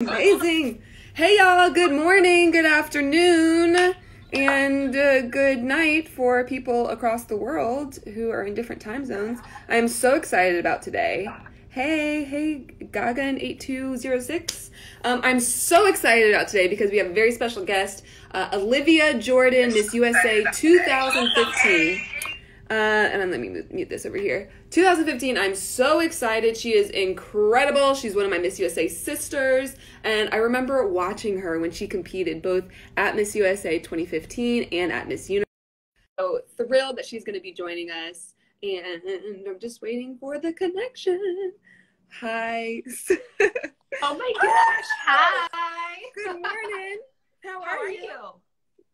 Amazing. Hey, y'all. Good morning, good afternoon, and uh, good night for people across the world who are in different time zones. I am so excited about today. Hey, hey, Gagan8206. Um, I'm so excited about today because we have a very special guest, uh, Olivia Jordan, Miss USA 2015. Uh, and then let me mute this over here. 2015, I'm so excited. She is incredible. She's one of my Miss USA sisters. And I remember watching her when she competed both at Miss USA 2015 and at Miss Universe. So thrilled that she's going to be joining us. And I'm just waiting for the connection. Hi. oh my gosh. Hi. Good morning. How, How are, are you? you?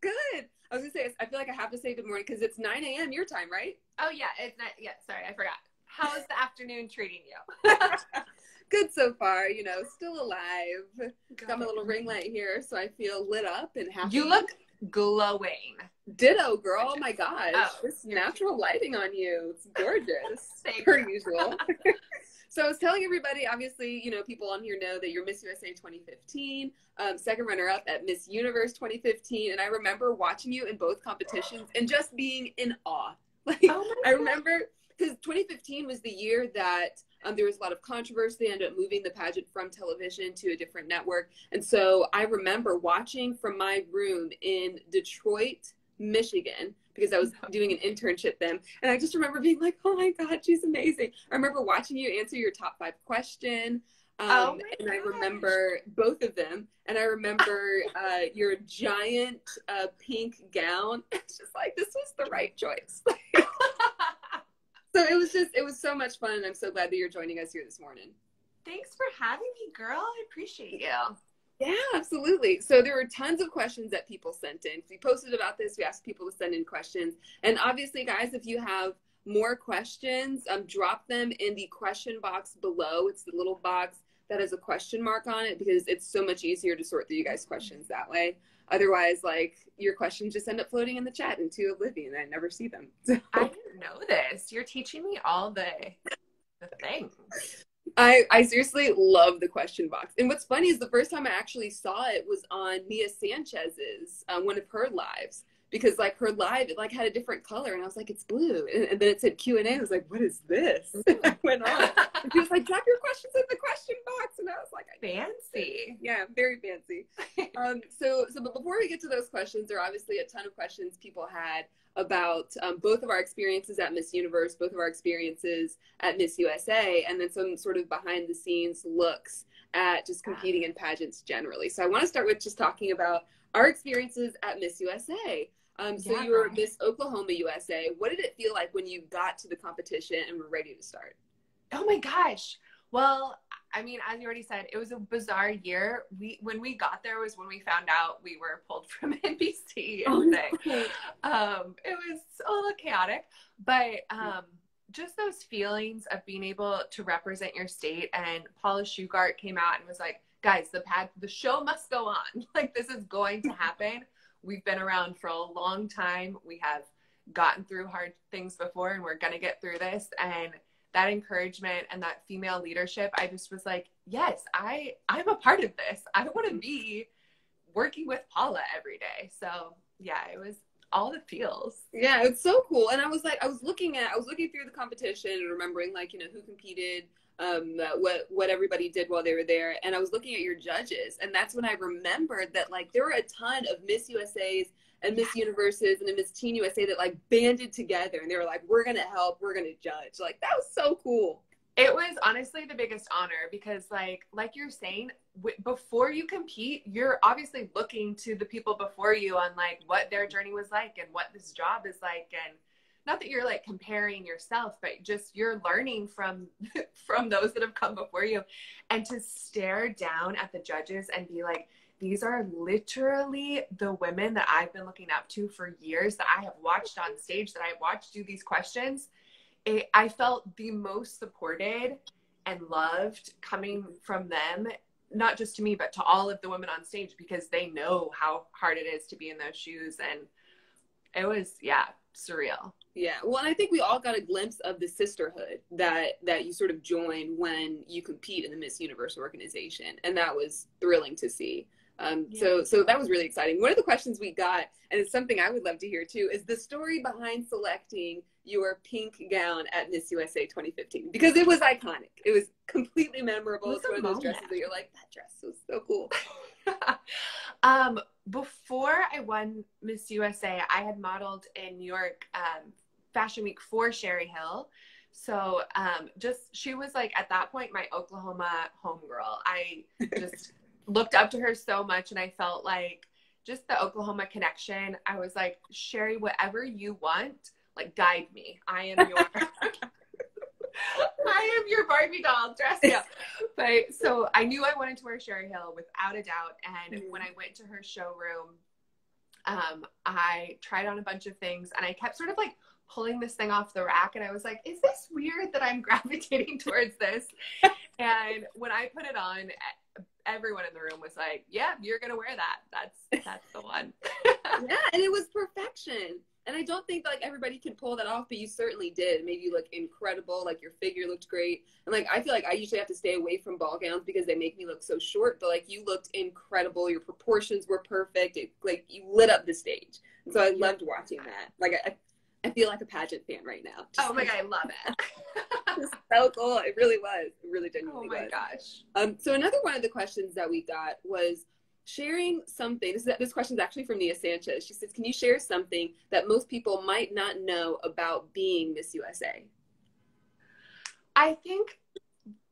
Good. I was gonna say, I feel like I have to say good morning because it's 9 a.m. your time, right? Oh yeah, it's not. Yeah, sorry, I forgot. How's the afternoon treating you? Good so far, you know, still alive. Got my little ring light here, so I feel lit up and happy. You look glowing. ditto, girl. Oh my gosh, Oh, this natural lighting on you, it's gorgeous, per usual. so I was telling everybody, obviously, you know, people on here know that you're Miss USA 2015, um, second runner-up at Miss Universe 2015, and I remember watching you in both competitions and just being in awe. Like, Oh I remember because 2015 was the year that um, there was a lot of controversy. They ended up moving the pageant from television to a different network. And so I remember watching from my room in Detroit, Michigan, because I was doing an internship then. And I just remember being like, oh my God, she's amazing. I remember watching you answer your top five question. Um, Oh and I remember both of them. And I remember uh, your giant uh, pink gown. It's just like, this was the right choice. So it was just, it was so much fun. And I'm so glad that you're joining us here this morning. Thanks for having me, girl. I appreciate you. Yeah, absolutely. So there were tons of questions that people sent in. We posted about this. We asked people to send in questions. And obviously, guys, if you have more questions, um, drop them in the question box below. It's the little box that has a question mark on it because it's so much easier to sort through you guys' questions that way. Otherwise, like your questions just end up floating in the chat into oblivion. I never see them. So I didn't know this. You're teaching me all the the things. I, I seriously love the question box. And what's funny is the first time I actually saw it was on Nia Sanchez's, uh, one of her lives. Because like her live, it like had a different color, and I was like, "It's blue," and, and then it said Q and A. I was like, "What is this?" I went on, and she was like, "Drop your questions in the question box," and I was like, I Fancy. yeah, very fancy. um, so, so, but before we get to those questions, there are obviously a ton of questions people had about um, both of our experiences at Miss Universe, both of our experiences at Miss USA, and then some sort of behind the scenes looks at just competing in pageants generally. So, I want to start with just talking about our experiences at Miss USA. Um, so, Yeah, you were. Miss Oklahoma USA. What did it feel like when you got to the competition and were ready to start? Oh my gosh. Well, I mean, as you already said, it was a bizarre year. We when we got there was when we found out we were pulled from NBC and thing. Um, it was a little chaotic, but um, just those feelings of being able to represent your state. And Paula Shugart came out and was like, "Guys, the pad, the show must go on. like this is going to happen. We've been around for a long time. We have gotten through hard things before, and we're gonna get through this." And that encouragement and that female leadership, I just was like, "Yes, I I'm a part of this. I want to be." working with Paula every day. So yeah, it was all the feels. Yeah, it's so cool. And I was like, I was looking at, I was looking through the competition and remembering like, you know, who competed, um, what what everybody did while they were there, and I was looking at your judges, and that's when I remembered that like there were a ton of Miss USA's and Miss Universes and a Miss Teen USA that like banded together, and they were like, we're gonna help, we're gonna judge. Like that was so cool. It was honestly the biggest honor because like like you're saying w- before you compete, you're obviously looking to the people before you on like what their journey was like and what this job is like and not that you're like comparing yourself but just you're learning from from those that have come before you and to stare down at the judges and be like these are literally the women that I've been looking up to for years that I have watched on stage that I've watched do these questions it, I felt the most supported and loved coming from them, not just to me, but to all of the women on stage because they know how hard it is to be in those shoes. And it was, yeah, surreal. Yeah, well, and I think we all got a glimpse of the sisterhood that that you sort of join when you compete in the Miss Universe organization, and that was thrilling to see. Um, yeah. So, so that was really exciting. One of the questions we got, and it's something I would love to hear too, is the story behind selecting your pink gown at Miss USA 2015 because it was iconic. It was completely memorable. It's one of those dresses that you're like, that dress was so cool. um, before I won Miss USA, I had modeled in New York um, Fashion Week for Sherri Hill. So um, just she was like at that point my Oklahoma homegirl. I just looked up to her so much, and I felt like just the Oklahoma connection. I was like, Sherri, whatever you want, like guide me. I am your I am your Barbie doll dressed up. But so I knew I wanted to wear Sherri Hill without a doubt. And mm-hmm. when I went to her showroom, um, I tried on a bunch of things and I kept sort of like pulling this thing off the rack and I was like, is this weird that I'm gravitating towards this? and when I put it on, everyone in the room was like, "Yeah, you're gonna wear that. That's that's the one." yeah, and it was perfection and I don't think like everybody can pull that off, but you certainly did. Made you look incredible. Like your figure looked great. And like I feel like I usually have to stay away from ball gowns because they make me look so short. But like you looked incredible. Your proportions were perfect. It, like you lit up the stage. And so I loved watching that. Like I, I feel like a pageant fan right now. Just, oh my god, I love it. so cool. It really was. It really genuinely was. Oh my was. gosh. Um, so another one of the questions that we got was sharing something. This, is, this question is actually from Nia Sanchez. She says, Can you share something that most people might not know about being Miss USA? I think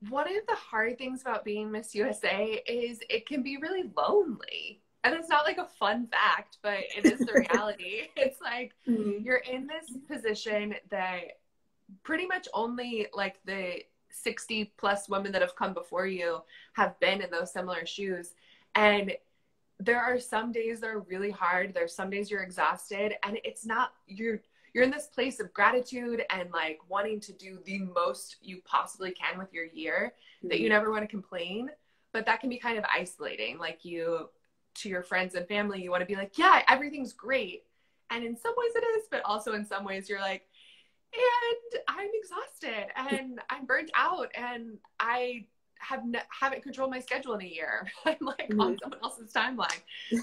one of the hard things about being Miss USA is it can be really lonely. And it's not like a fun fact, but it is the reality. it's like mm-hmm. you're in this position that pretty much only like the 60 plus women that have come before you have been in those similar shoes and there are some days that are really hard. There's some days you're exhausted and it's not you're you're in this place of gratitude and like wanting to do the most you possibly can with your year mm-hmm. that you mm-hmm. never want to complain. But that can be kind of isolating. Like you to your friends and family, you want to be like, yeah, everything's great. And in some ways it is, but also in some ways you're like, and I'm exhausted and I'm burnt out and I have haven't controlled my schedule in a year. I'm like mm-hmm. on someone else's timeline.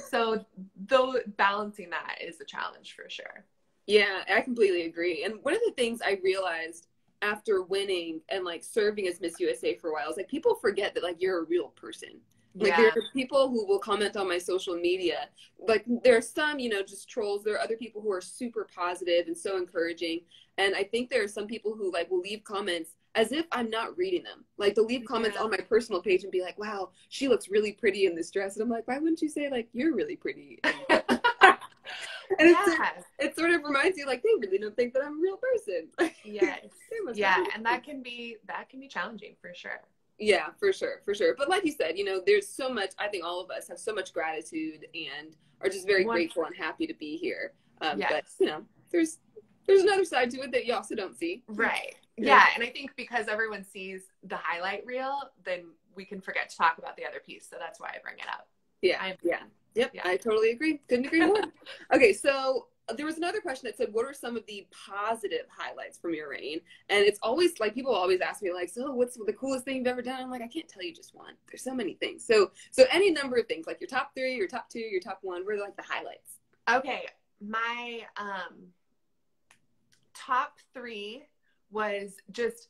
So though balancing that is a challenge for sure. Yeah, I completely agree. And one of the things I realized after winning and like serving as Miss USA for a while is like people forget that like you're a real person. Like yeah. there are people who will comment on my social media. Like there are some, you know, just trolls. There are other people who are super positive and so encouraging. And I think there are some people who like will leave comments as if I'm not reading them. Like they'll leave comments yeah. on my personal page and be like, "Wow, she looks really pretty in this dress," and I'm like, "Why wouldn't you say like you're really pretty?" and yeah. it sort of reminds you like they really don't think that I'm a real person. yes. yeah, and that can be that can be challenging for sure. Yeah, for sure, for sure. But like you said, you know, there's so much. I think all of us have so much gratitude and are just very One, grateful and happy to be here. Um, yes. But you know, there's there's another side to it that you also don't see. Right. Yeah. And I think because everyone sees the highlight reel, then we can forget to talk about the other piece. So that's why I bring it up. Yeah. I'm, yeah. Yep. Yeah. I totally agree. Couldn't agree more. okay. So there was another question that said, "What are some of the positive highlights from your reign?" And it's always like people always ask me, like, "So what's the coolest thing you've ever done?" I'm like, I can't tell you just one. There's so many things. So so any number of things, like your top three, your top two, your top one. Are like the highlights? Okay, my um top three was just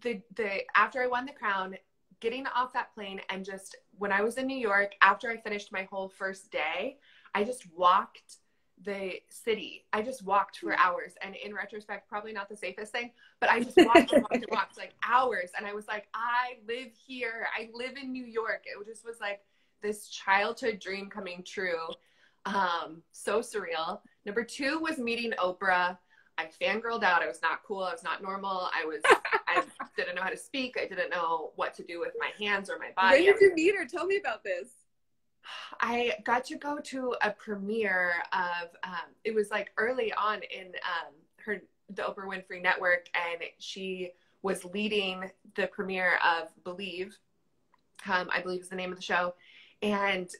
the the after I won the crown, getting off that plane and just when I was in New York after I finished my whole first day, I just walked the city. I just walked for hours. And in retrospect, probably not the safest thing, but I just walked and walked and walked like hours. And I was like, I live here. I live in New York. It just was like this childhood dream coming true. Um, so surreal. Number two was meeting Oprah. I fangirled out. I was not cool. I was not normal. I was, I didn't know how to speak. I didn't know what to do with my hands or my body. When did you meet her? Tell me about this. I got to go to a premiere of, um, it was like early on in um, her, the Oprah Winfrey Network, and she was leading the premiere of Believe, um, I believe is the name of the show. And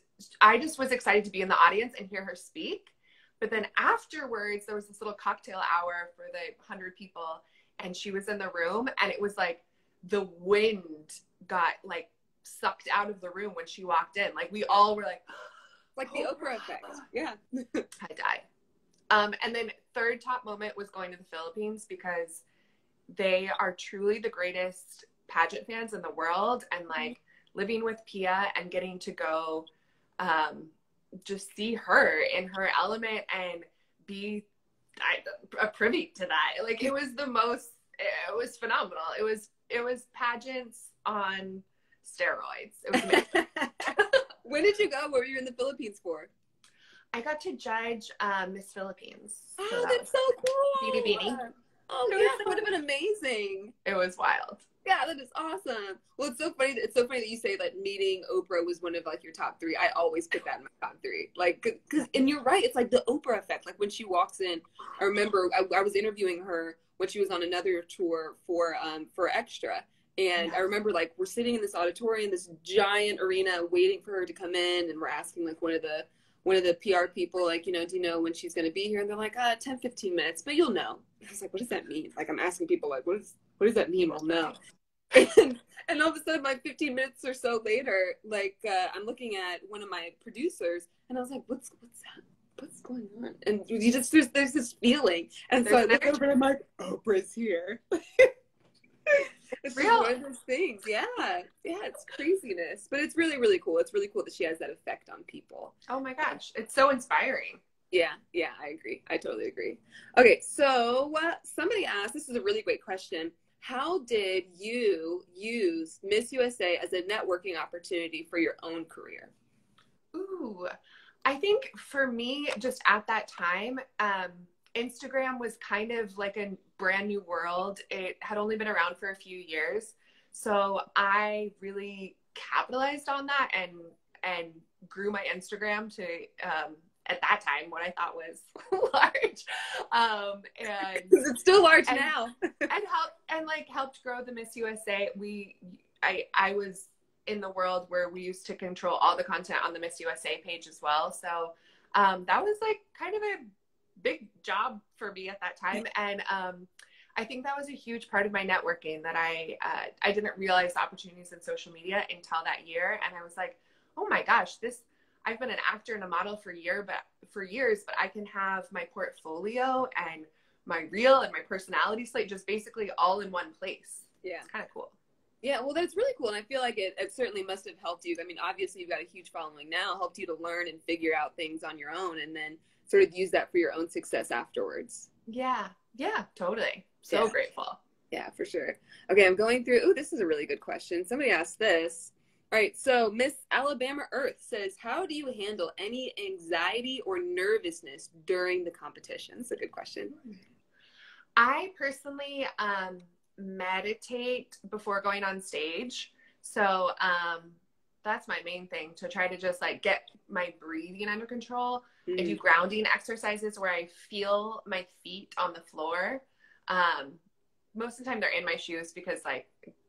I just was excited to be in the audience and hear her speak But then afterwards, there was this little cocktail hour for the 100 people, and she was in the room, and it was like the wind got like sucked out of the room when she walked in. Like we all were like, like the Oprah effect. Yeah. I died. Um, and then third top moment was going to the Philippines because they are truly the greatest pageant fans in the world and like living with Pia and getting to go um, just see her in her element and be I, privy to that. Like it was the most it was phenomenal. It was it was pageants on steroids. It was amazing. when did you go? What were you in the Philippines for? I got to judge um, Miss Philippines. So oh, that that's so cool. Beanie Beanie. Oh yeah, that would have been amazing. It was wild. Yeah, that is awesome. Well, it's so funny. That, it's so funny that you say that meeting Oprah was one of like your top three. I always put that in my top three. Like, cause, and you're right. It's like the Oprah effect. Like when she walks in, I remember I, I was interviewing her when she was on another tour for um for Extra, and I remember like we're sitting in this auditorium, this giant arena, waiting for her to come in, and we're asking like one of the one of the PR people, like, you know, do you know when she's going to be here? And they're like, uh, 10, 15 minutes, but you'll know. I was like, what does that mean? Like, I'm asking people, like, what, is, what does that mean? We'll know. And, and all of a sudden, like 15 minutes or so later, like, uh, I'm looking at one of my producers, and I was like, what's, what's that? What's going on? And you just, there's, there's this feeling. And there's so I look over and I'm like, Oprah's here. it's real. one of those things. Yeah. Yeah, it's craziness. But it's really, really cool. It's really cool that she has that effect on people. Oh my gosh. It's so inspiring. Yeah, yeah, I agree. I totally agree. Okay, so uh, somebody asked this is a really great question. How did you use Miss USA as a networking opportunity for your own career? Ooh, I think for me, just at that time, um, Instagram was kind of like a brand new world. It had only been around for a few years. So I really capitalized on that and and grew my Instagram to um, at that time what I thought was large. Um, and it's still large and, now. and help and like helped grow the Miss USA. We I I was in the world where we used to control all the content on the Miss USA page as well. So um, that was like kind of a big job for me at that time. And um, I think that was a huge part of my networking that I uh, I didn't realize the opportunities in social media until that year. And I was like, oh my gosh, this I've been an actor and a model for year, but for years, but I can have my portfolio and my reel and my personality slate just basically all in one place. Yeah, it's kind of cool. Yeah, well, that's really cool, and I feel like it, it certainly must have helped you. I mean, obviously, you've got a huge following now, helped you to learn and figure out things on your own, and then sort of use that for your own success afterwards. Yeah, yeah, totally. So yeah. grateful. Yeah, for sure. Okay, I'm going through. Oh, this is a really good question. Somebody asked this. All right, so Miss Alabama Earth says, How do you handle any anxiety or nervousness during the competition? That's a good question. I personally um, meditate before going on stage. So um, that's my main thing to try to just like get my breathing under control. Mm-hmm. I do grounding exercises where I feel my feet on the floor. Um, most of the time they're in my shoes because like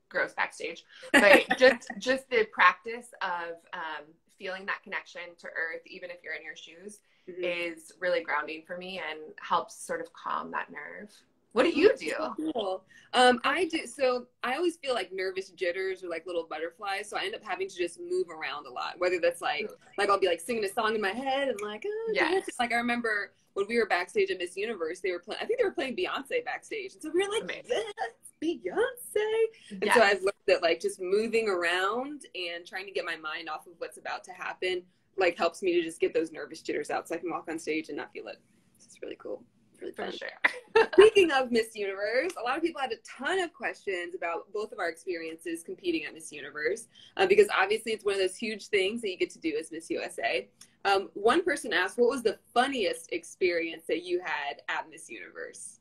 gross backstage, but just just the practice of um, feeling that connection to earth, even if you're in your shoes, mm-hmm. is really grounding for me and helps sort of calm that nerve. What do you do? Cool. Um, I do. So I always feel like nervous jitters or like little butterflies. So I end up having to just move around a lot. Whether that's like, like I'll be like singing a song in my head and like, oh, yes. Like I remember when we were backstage at Miss Universe, they were playing. I think they were playing Beyonce backstage, and so we were like, Amazing. yes, Beyonce. And yes. so I've learned that like just moving around and trying to get my mind off of what's about to happen, like helps me to just get those nervous jitters out, so I can walk on stage and not feel it. It's really cool really fun. For sure. Speaking of Miss Universe, a lot of people had a ton of questions about both of our experiences competing at Miss Universe, uh, because obviously it's one of those huge things that you get to do as Miss USA. Um, one person asked, "What was the funniest experience that you had at Miss Universe?"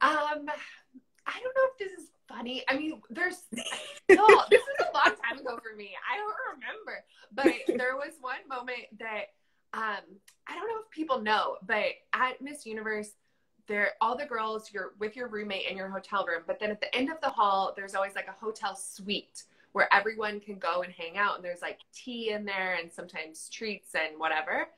Um, I don't know if this is funny. I mean, there's no. this is a long time ago for me. I don't remember, but there was one moment that um, I don't know if people know, but at Miss Universe, there all the girls you're with your roommate in your hotel room, but then at the end of the hall, there's always like a hotel suite where everyone can go and hang out, and there's like tea in there and sometimes treats and whatever.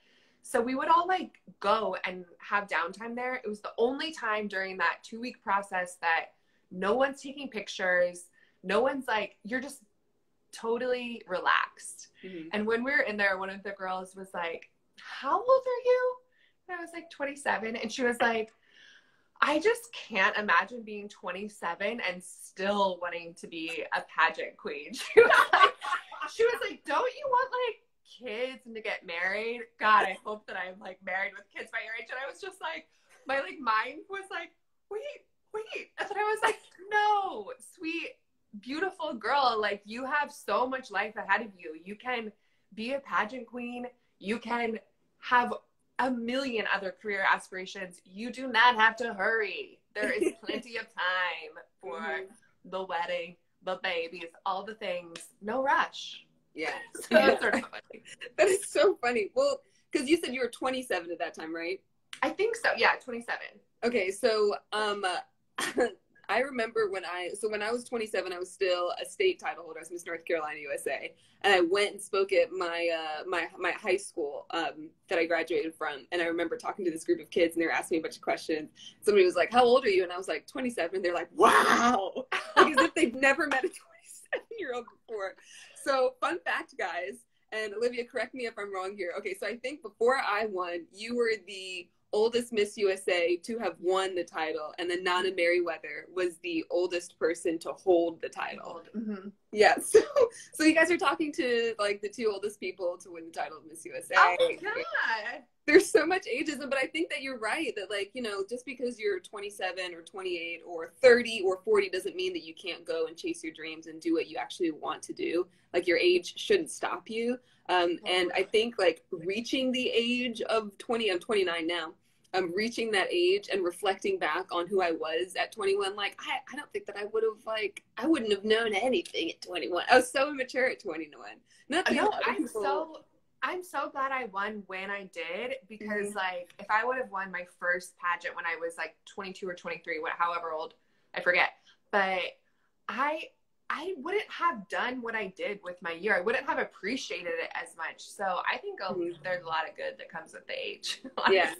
so we would all like go and have downtime there. It was the only time during that two week process that no one's taking pictures. No one's like, you're just totally relaxed. Mm-hmm. And when we were in there, one of the girls was like, How old are you? And I was like 27. And she was like, I just can't imagine being 27 and still wanting to be a pageant queen. She was like, she was like, don't you want like kids and to get married? God, I hope that I'm like married with kids by your age. And I was just like, my like mind was like, wait, wait. And then I was like, no, sweet, beautiful girl. Like you have so much life ahead of you. You can be a pageant queen. You can have a million other career aspirations. You do not have to hurry. There is plenty of time for mm-hmm. the wedding, the babies, all the things. No rush. Yeah. so that's sort of funny. That is so funny. Well, because you said you were 27 at that time, right? I think so. Yeah, 27. Okay, so um, uh, I remember when I so when I was 27, I was still a state title holder. I was Miss North Carolina USA, and I went and spoke at my uh, my my high school um, that I graduated from. And I remember talking to this group of kids, and they were asking me a bunch of questions. Somebody was like, "How old are you?" And I was like, "27." And they're like, "Wow!" as if they've never met a 27 year old before. So, fun fact, guys. And Olivia, correct me if I'm wrong here. Okay, so I think before I won, you were the oldest Miss USA to have won the title, and then Nana Meriwether was the oldest person to hold the title. Mm-hmm. Yeah, so so you guys are talking to like the two oldest people to win the title of Miss USA. Oh my god! There's so much ageism, but I think that you're right that like you know just because you're 27 or 28 or 30 or 40 doesn't mean that you can't go and chase your dreams and do what you actually want to do. Like your age shouldn't stop you. Um, and I think like reaching the age of 20, I'm 29 now. I'm reaching that age and reflecting back on who I was at 21. Like, I, I don't think that I would have, like, I wouldn't have known anything at 21. I was so immature at 21. Not no, I'm people... so, I'm so glad I won when I did because, mm-hmm. like, if I would have won my first pageant when I was like 22 or 23, what, however old, I forget. But I, I wouldn't have done what I did with my year. I wouldn't have appreciated it as much. So I think mm-hmm. there's a lot of good that comes with the age. yeah,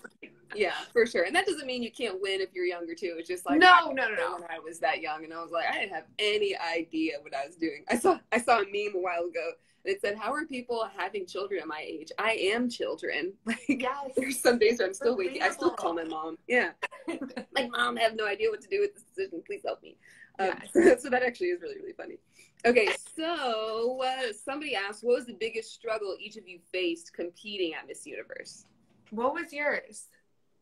yeah, for sure. And that doesn't mean you can't win if you're younger too. It's just like no, no, no, no. When I was that young, and I was like, I didn't have any idea what I was doing. I saw I saw a meme a while ago. And it said, "How are people having children at my age? I am children. Like, yes. there's some days where I'm still waking. I still call my mom. Yeah, like mom, I have no idea what to do with this decision. Please help me. Um, yes. so that actually is really, really funny. Okay, so uh, somebody asked, what was the biggest struggle each of you faced competing at Miss Universe? What was yours?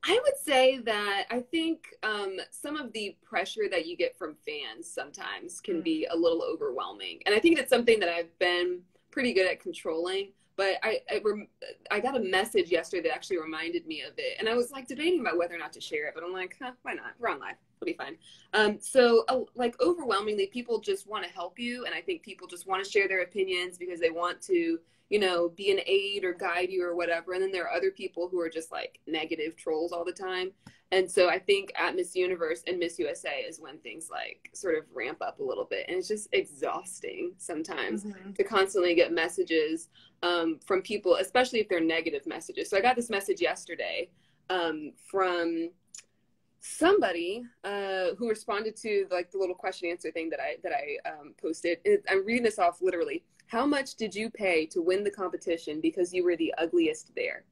I would say that I think um, some of the pressure that you get from fans sometimes can mm. be a little overwhelming. And I think it's something that I've been pretty good at controlling. But I I, rem- I, got a message yesterday that actually reminded me of it, and I was like debating about whether or not to share it. But I'm like, huh, why not? We're on live it'll be fine. Um, so, uh, like overwhelmingly, people just want to help you, and I think people just want to share their opinions because they want to, you know, be an aid or guide you or whatever. And then there are other people who are just like negative trolls all the time. And so I think at Miss Universe and Miss USA is when things like sort of ramp up a little bit, and it's just exhausting sometimes mm-hmm. to constantly get messages um, from people, especially if they're negative messages. So I got this message yesterday um, from somebody uh, who responded to like the little question answer thing that I that I um, posted. I'm reading this off literally. How much did you pay to win the competition because you were the ugliest there?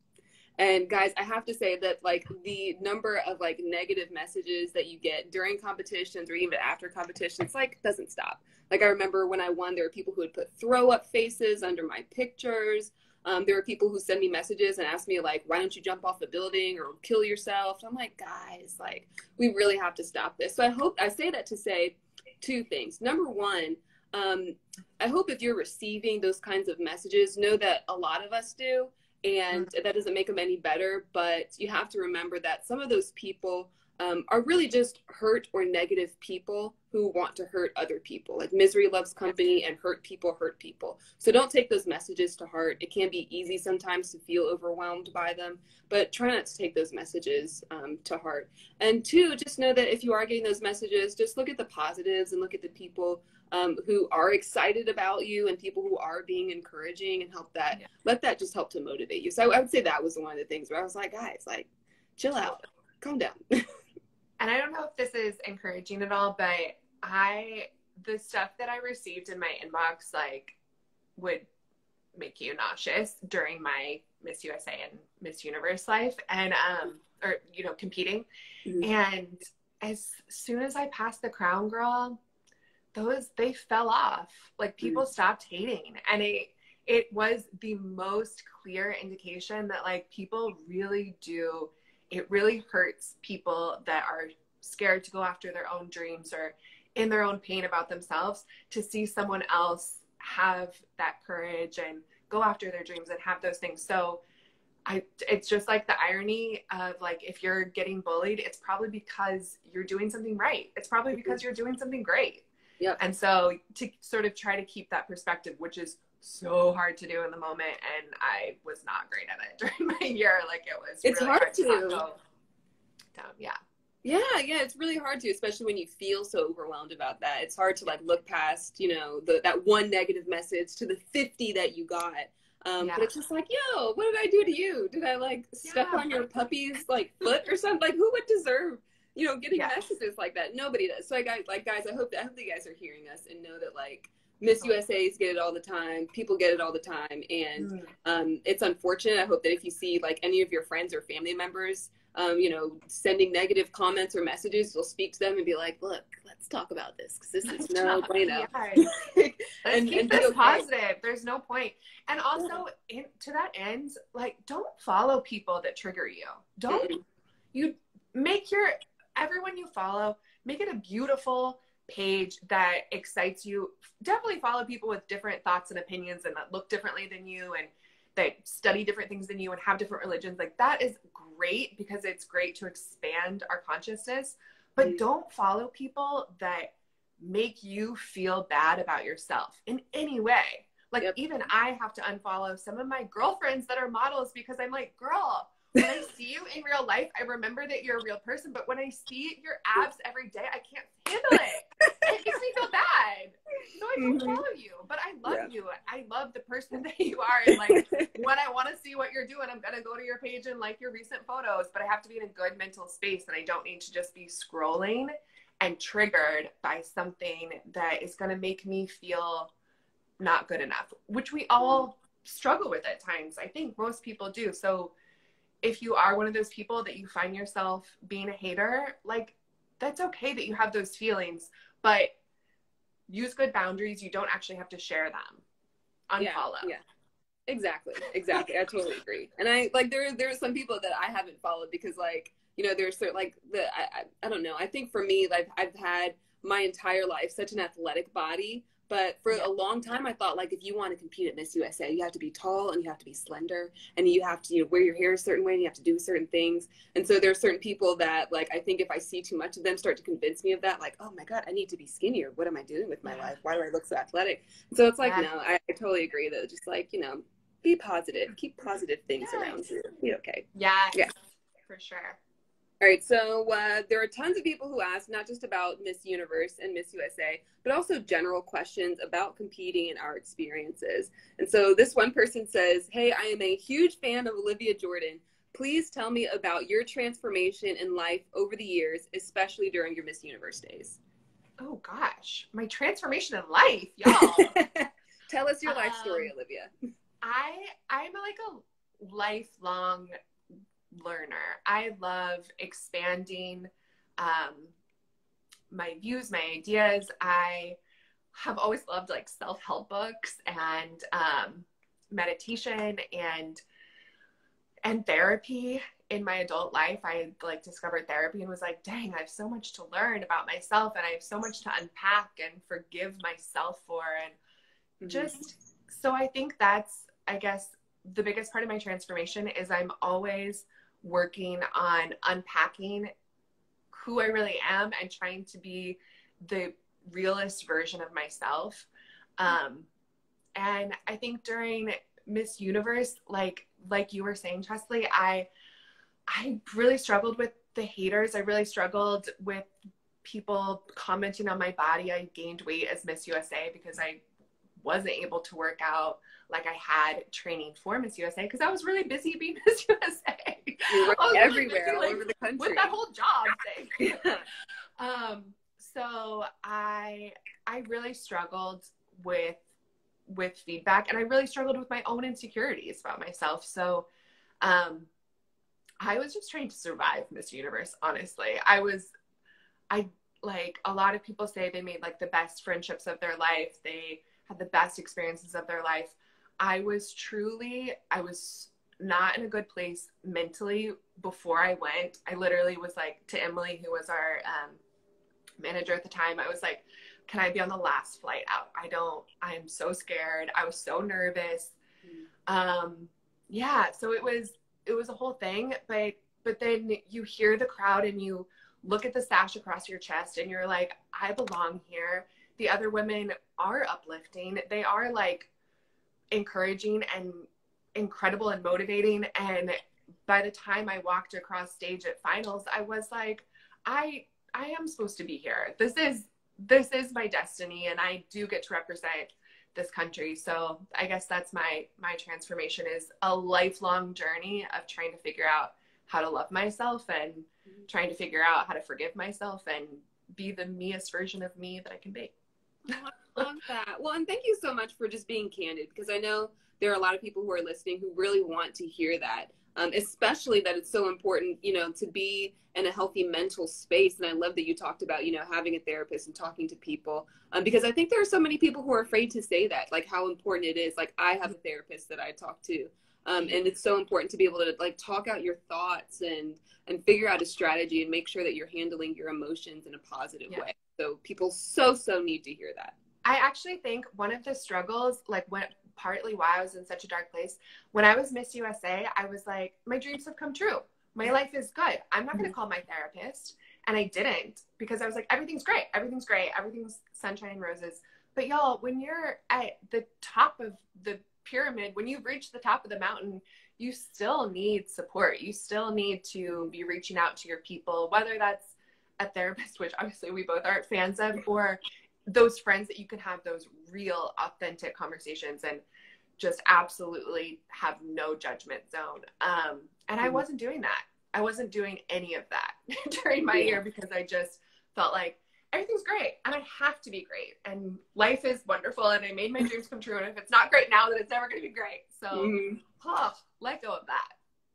And guys, I have to say that like the number of like negative messages that you get during competitions or even after competitions like doesn't stop. Like I remember when I won, there were people who would put throw up faces under my pictures. Um, there are people who send me messages and ask me like, why don't you jump off the building or kill yourself? I'm like, guys, like we really have to stop this. So I hope I say that to say two things. Number one, um, I hope if you're receiving those kinds of messages, know that a lot of us do, and mm-hmm. that doesn't make them any better. But you have to remember that some of those people um, are really just hurt or negative people who want to hurt other people. Like misery loves company and hurt people hurt people. So don't take those messages to heart. It can be easy sometimes to feel overwhelmed by them, but try not to take those messages um, to heart. And two, just know that if you are getting those messages, just look at the positives and look at the people um, who are excited about you and people who are being encouraging and help that yeah. let that just help to motivate you. So I would say that was one of the things where I was like, guys, like, chill out, calm down. and I don't know if this is encouraging at all, but I the stuff that I received in my inbox like would make you nauseous during my Miss USA and Miss Universe life and um or you know competing mm-hmm. and as soon as I passed the crown girl those they fell off like people mm-hmm. stopped hating and it it was the most clear indication that like people really do it really hurts people that are scared to go after their own dreams or in their own pain about themselves to see someone else have that courage and go after their dreams and have those things. So I it's just like the irony of like if you're getting bullied, it's probably because you're doing something right. It's probably mm-hmm. because you're doing something great. Yeah. And so to sort of try to keep that perspective, which is so hard to do in the moment and I was not great at it during my year. Like it was It's really hard, hard, to, to down. Yeah. Yeah, yeah, it's really hard to, especially when you feel so overwhelmed about that. It's hard to like look past, you know, the that one negative message to the 50 that you got. Um, yeah. But it's just like, yo, what did I do to you? Did I like step yeah. on your puppy's like foot or something? Like, who would deserve, you know, getting messages like that? Nobody does. So, I got like, guys, I hope that I hope you guys are hearing us and know that like Miss USA's get it all the time. People get it all the time, and mm. um, it's unfortunate. I hope that if you see like any of your friends or family members um, you know, sending negative comments or messages, you'll speak to them and be like, "Look, let's talk about this because this is no bueno." and, keep and this positive. There's no point. And also, in, to that end, like, don't follow people that trigger you. Don't mm-hmm. you make your everyone you follow make it a beautiful page that excites you. Definitely follow people with different thoughts and opinions and that look differently than you and that study different things than you and have different religions. Like that is great because it's great to expand our consciousness, but mm-hmm. don't follow people that make you feel bad about yourself in any way. Like yep. even I have to unfollow some of my girlfriends that are models because I'm like, girl, when I see you in real life, I remember that you're a real person. But when I see your abs every day, I can't handle it. it makes me feel bad. So I don't mm-hmm. follow you. But I love yeah. you. I love the person that you are. And like when I want to see what you're doing, I'm gonna go to your page and like your recent photos. But I have to be in a good mental space and I don't need to just be scrolling and triggered by something that is gonna make me feel not good enough, which we all struggle with at times. I think most people do. So if you are one of those people that you find yourself being a hater, like that's okay that you have those feelings, but use good boundaries. You don't actually have to share them. Unfollow. Yeah. yeah. Exactly. Exactly. I totally agree. And I like there there are some people that I haven't followed because like, you know, there's certain like the I, I, I don't know. I think for me like I've had my entire life such an athletic body but for yeah. a long time, I thought like if you want to compete at Miss USA, you have to be tall and you have to be slender and you have to you know, wear your hair a certain way and you have to do certain things. And so there are certain people that like I think if I see too much of them start to convince me of that, like oh my god, I need to be skinnier. What am I doing with my life? Why do I look so athletic? So it's like yeah. no, I, I, totally agree though. Just like you know, be positive, keep positive things yes. around you. Be okay. Yeah. Yeah. For sure. All right, so uh, there are tons of people who ask not just about Miss Universe and Miss USA, but also general questions about competing and our experiences. And so this one person says, Hey, I am a huge fan of Olivia Jordan. Please tell me about your transformation in life over the years, especially during your Miss Universe days. Oh gosh, my transformation in life, y'all. tell us your life um, story, Olivia. I I'm like a lifelong learner. I love expanding um, my views, my ideas. I have always loved like self help books and um, meditation and and therapy in my adult life i like discovered therapy and was like dang i have so much to learn about myself and i have so much to unpack and forgive myself for and mm-hmm. just so i think that's i guess the biggest part of my transformation is i'm always working on unpacking who I really am and trying to be the realist version of myself. Um, and I think during Miss Universe, like like you were saying, Cheslie, I I really struggled with the haters. I really struggled with people commenting on my body. I gained weight as Miss USA because I wasn't able to work out like I had training for Miss USA because I was really busy being Miss USA. You were everywhere, really busy, all over the country. With that whole job thing. yeah. um, so I I really struggled with with feedback and I really struggled with my own insecurities about myself. So um I was just trying to survive Miss Universe, honestly. I was I like a lot of people say they made like the best friendships of their life. They had the best experiences of their life. I was truly I was not in a good place mentally before I went. I literally was like to Emily who was our um manager at the time, I was like, can I be on the last flight out? I don't, I'm so scared. I was so nervous. Mm. Um, yeah, so it was, it was a whole thing, but, but then you hear the crowd and you look at the sash across your chest and you're like, I belong here. The other women are uplifting. They are like encouraging and incredible and motivating. And by the time I walked across stage at finals, I was like, I I am supposed to be here. This is this is my destiny and I do get to represent this country. So I guess that's my my transformation is a lifelong journey of trying to figure out how to love myself and mm-hmm. trying to figure out how to forgive myself and be the meest version of me that I can be. I love that. Well, and thank you so much for just being candid because I know there are a lot of people who are listening who really want to hear that um, especially that it's so important, you know, to be in a healthy mental space. And I love that you talked about, you know, having a therapist and talking to people, um, because I think there are so many people who are afraid to say that, like how important it is. Like I have a therapist that I talk to, um, and it's so important to be able to like talk out your thoughts and and figure out a strategy and make sure that you're handling your emotions in a positive yeah. way. So people so so need to hear that. I actually think one of the struggles, like when partly why I was in such a dark place. When I was Miss USA, I was like, my dreams have come true. My life is good. I'm not going to mm-hmm. call my therapist. And I didn't because I was like, everything's great. Everything's great. Everything's sunshine and roses. But y'all, when you're at the top of the pyramid, when you've reached the top of the mountain, you still need support. You still need to be reaching out to your people, whether that's a therapist, which obviously we both aren't fans of, or those friends that you can have those real authentic conversations and just absolutely have no judgment zone um, and i mm-hmm. wasn't doing that i wasn't doing any of that during my yeah. year because i just felt like everything's great and i have to be great and life is wonderful and i made my dreams come true and if it's not great now then it's never going to be great so mm-hmm. oh, let go of that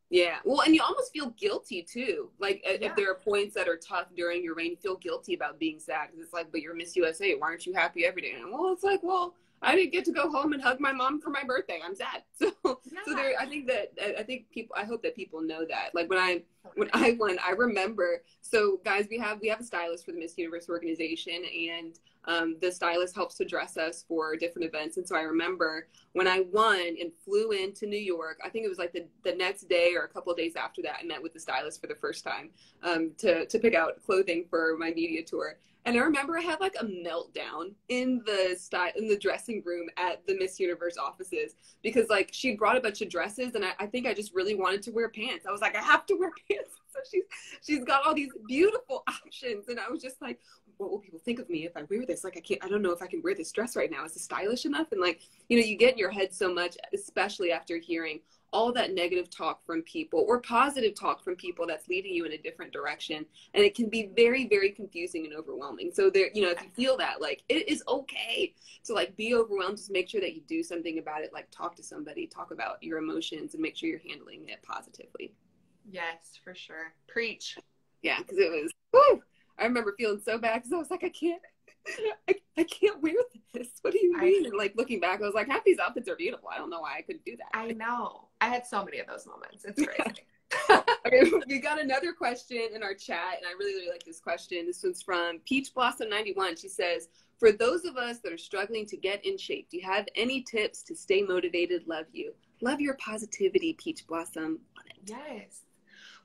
yeah. Well, and you almost feel guilty too. Like yeah. if there are points that are tough during your reign, you feel guilty about being sad because it's like, but you're Miss USA. Why aren't you happy every day? And well, it's like, well, I didn't get to go home and hug my mom for my birthday. I'm sad. So, yeah. so there. I think that I think people. I hope that people know that. Like when I oh, when I won, I remember. So guys, we have we have a stylist for the Miss Universe organization, and um, the stylist helps to dress us for different events. And so I remember when I won and flew into New York. I think it was like the the next day or a couple of days after that. I met with the stylist for the first time um, to to pick out clothing for my media tour. And I remember I had like a meltdown in the style in the dressing room at the Miss Universe offices because like she brought a bunch of dresses and I, I think I just really wanted to wear pants. I was like, I have to wear pants. So she's she's got all these beautiful options. And I was just like, what will people think of me if I wear this? Like I can't I don't know if I can wear this dress right now. Is it stylish enough? And like, you know, you get in your head so much, especially after hearing all that negative talk from people or positive talk from people that's leading you in a different direction. And it can be very very confusing and overwhelming. So there you know if you feel that like it is okay to like be overwhelmed. Just make sure that you do something about it. Like talk to somebody talk about your emotions and make sure you're handling it positively. Yes for sure. Preach. Yeah because it was whew, i remember feeling so bad because i was like i can't I, I can't wear this. What do you mean? And like looking back, I was like, half these outfits are beautiful. I don't know why I couldn't do that. I know. I had so many of those moments. It's crazy. okay, we got another question in our chat, and I really, really like this question. This one's from Peach Blossom 91. She says, For those of us that are struggling to get in shape, do you have any tips to stay motivated? Love you. Love your positivity, Peach Blossom. Yes.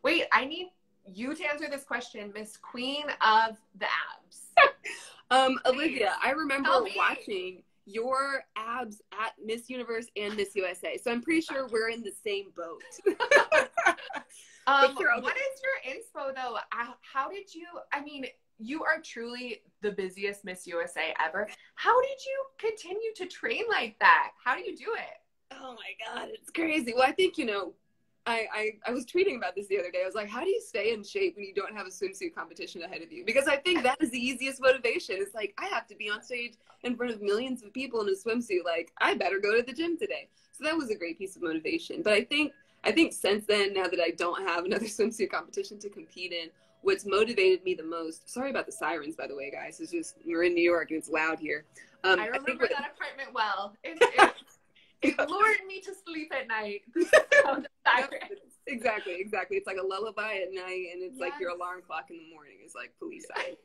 Wait, I need you to answer this question, Miss Queen of the Abs. um, Olivia, I remember watching your abs at Miss Universe and Miss USA. So I'm pretty sure we're in the same boat. um, what is your inspo though? How did you? I mean, you are truly the busiest Miss USA ever. How did you continue to train like that? How do you do it? Oh my god, it's crazy. Well, I think you know I, I, I was tweeting about this the other day. I was like, how do you stay in shape when you don't have a swimsuit competition ahead of you? Because I think that is the easiest motivation. It's like, I have to be on stage in front of millions of people in a swimsuit. Like, I better go to the gym today. So that was a great piece of motivation. But I think, I think since then, now that I don't have another swimsuit competition to compete in, what's motivated me the most, sorry about the sirens, by the way, guys. It's just, we're in New York and it's loud here. Um, I remember I what, that apartment well. it lured me to sleep at night. exactly, exactly. It's like a lullaby at night, and it's yes. like your alarm clock in the morning is like police siren.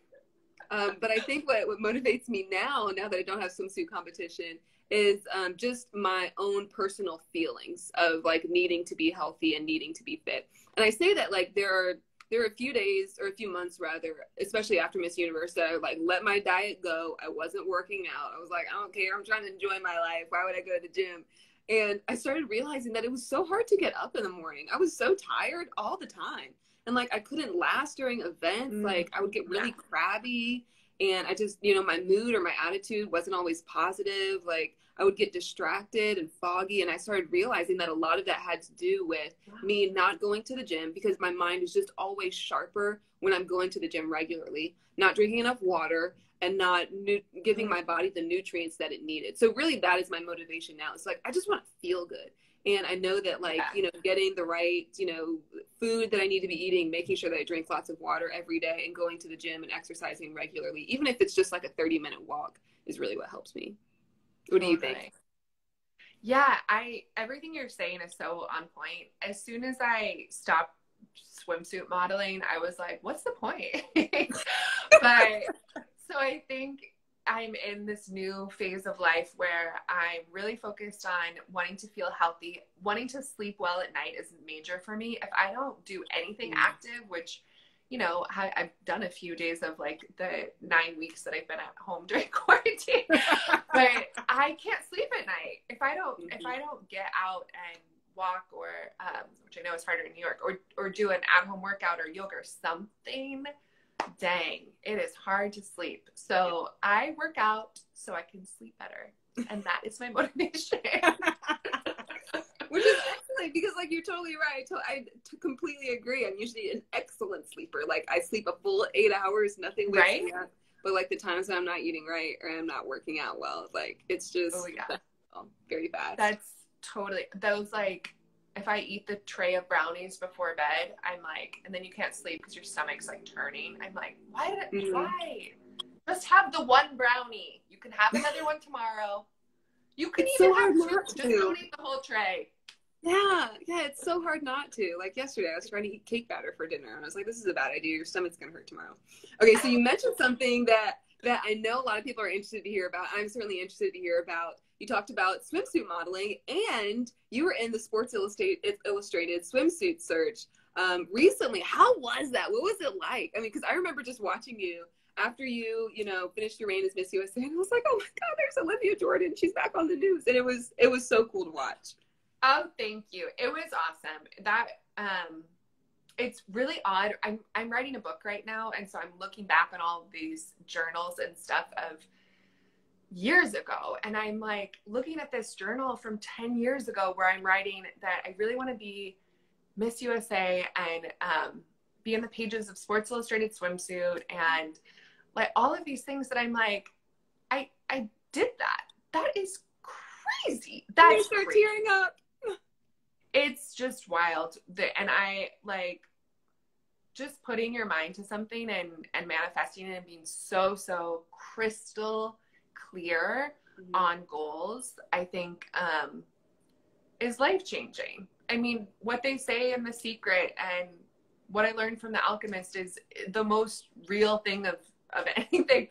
um, but I think what, what motivates me now, now that I don't have swimsuit competition, is um, just my own personal feelings of like needing to be healthy and needing to be fit. And I say that like there are there were a few days or a few months rather, especially after Miss Universe, that I like let my diet go. I wasn't working out. I was like, I don't care. I'm trying to enjoy my life. Why would I go to the gym? And I started realizing that it was so hard to get up in the morning. I was so tired all the time. And like I couldn't last during events. Mm, like I would get really yeah. crabby and I just, you know, my mood or my attitude wasn't always positive. Like I would get distracted and foggy. And I started realizing that a lot of that had to do with me not going to the gym because my mind is just always sharper when I'm going to the gym regularly, not drinking enough water and not nu- giving my body the nutrients that it needed. So really that is my motivation now. It's like I just want to feel good. And I know that like, you know, getting the right, you know, food that I need to be eating, making sure that I drink lots of water every day and going to the gym and exercising regularly, even if it's just like a 30 minute walk is really what helps me. What do you think? Yeah, I everything you're saying is so on point. As soon as I stopped swimsuit modeling, I was like, what's the point? but so I think I'm in this new phase of life where I'm really focused on wanting to feel healthy, wanting to sleep well at night is major for me. If I don't do anything mm. active, which you know, I, have done a few days of like the nine weeks that I've been at home during quarantine, but I can't sleep at night if I don't mm-hmm. if I don't get out and walk or um, which I know is harder in New York or or do an at home workout or yoga or something. Dang, it is hard to sleep. So I work out so I can sleep better, and that is my motivation. Which is excellent because, like, you're totally right. I completely agree. I'm usually an excellent sleeper. Like, I sleep a full eight hours, nothing wakes right? me up. But like the times that I'm not eating right or I'm not working out well, like it's just oh, yeah. very bad. That's totally those like if I eat the tray of brownies before bed, I'm like, and then you can't sleep because your stomach's like turning. I'm like, why did mm-hmm. why? Just have the one brownie. You can have another one tomorrow. You can it's even so have two. Just don't eat the whole tray. Yeah, yeah, it's so hard not to. Like yesterday, I was trying to eat cake batter for dinner, and I was like, "This is a bad idea. Your stomach's gonna hurt tomorrow." Okay, so you mentioned something that that I know a lot of people are interested to hear about. I'm certainly interested to hear about. You talked about swimsuit modeling, and you were in the Sports Illustrated, Illustrated swimsuit search um, recently. How was that? What was it like? I mean, because I remember just watching you after you, you know, finished your reign as Miss USA, and I was like, "Oh my God, there's Olivia Jordan. She's back on the news," and it was it was so cool to watch. Oh, thank you. It was awesome. That um it's really odd. I'm I'm writing a book right now and so I'm looking back on all these journals and stuff of years ago and I'm like looking at this journal from 10 years ago where I'm writing that I really want to be Miss USA and um, be in the pages of Sports Illustrated swimsuit and like all of these things that I'm like I I did that. That is crazy. That's you start crazy. tearing up it's just wild. And I like just putting your mind to something and and manifesting it and being so so crystal clear mm-hmm. on goals. I think um, is life changing. I mean, what they say in The Secret and what I learned from The Alchemist is the most real thing of of anything.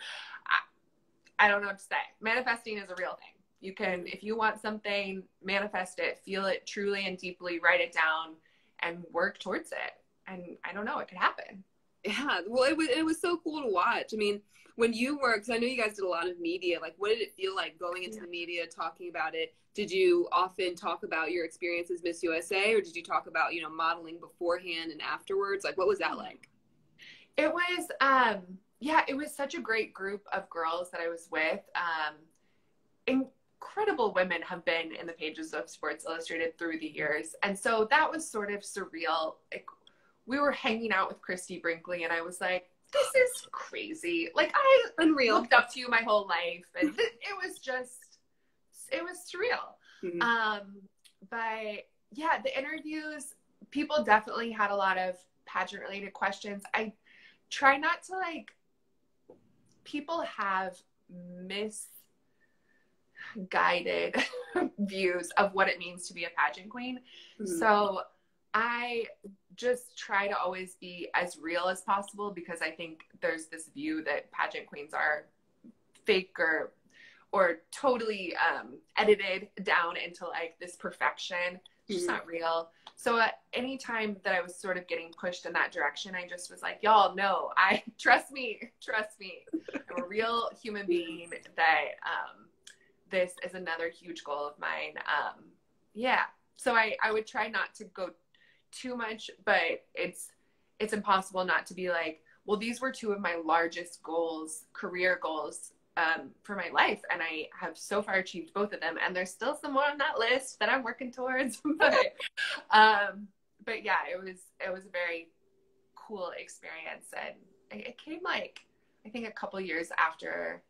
I, I don't know what to say. Manifesting is a real thing you can if you want something manifest it feel it truly and deeply write it down and work towards it and i don't know it could happen Yeah, well, it was it was so cool to watch. I mean, when you were, because I know you guys did a lot of media. Like, what did it feel like going into yeah. the media, talking about it? Did you often talk about your experience as Miss USA, or did you talk about you know modeling beforehand and afterwards? Like, what was that like? It was, um, yeah, it was such a great group of girls that I was with. Um, incredible women have been in the pages of Sports Illustrated through the years, and so that was sort of surreal. It, we were hanging out with Christie Brinkley, and I was like, this is crazy. Like I unreal looked up to you my whole life, and it, it was just it was surreal. Mm-hmm. Um, but yeah, the interviews, people definitely had a lot of pageant related questions. I try not to like. People have misguided views of what it means to be a pageant queen. Mm-hmm. So I just try to always be as real as possible because I think there's this view that pageant queens are fake or or totally um, edited down into like this perfection. It's mm-hmm. not real. So at any time that I was sort of getting pushed in that direction, I just was like, y'all know, I trust me, trust me. I'm a real human being that um, this is another huge goal of mine. Um, yeah. So I, I would try not to go too much, but it's it's impossible not to be like, well, these were two of my largest goals, career goals um, for my life, and I have so far achieved both of them. And there's still some more on that list that I'm working towards. but um, but yeah, it was it was a very cool experience, and it came like I think a couple years after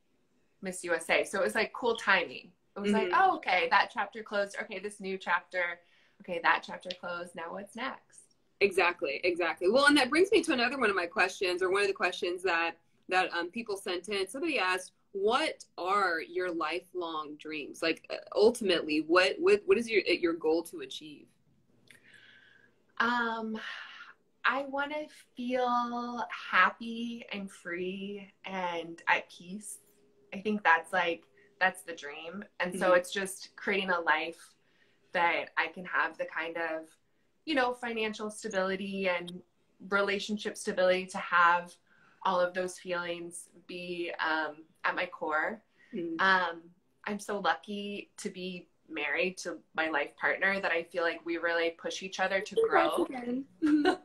Miss USA, so it was like cool timing. It was mm-hmm. like, oh, okay, that chapter closed. Okay, this new chapter okay, that chapter closed. Now what's next? Exactly, exactly. Well, and that brings me to another one of my questions, or one of the questions that that um, people sent in. Somebody asked, "What are your lifelong dreams? Like, uh, ultimately, what what what is your your goal to achieve?" Um, I want to feel happy and free and at peace. I think that's like that's the dream, and so mm-hmm. it's just creating a life that I can have the kind of, you know, financial stability and relationship stability to have all of those feelings be um, at my core. Mm-hmm. Um, I'm so lucky to be married to my life partner that I feel like we really push each other to grow.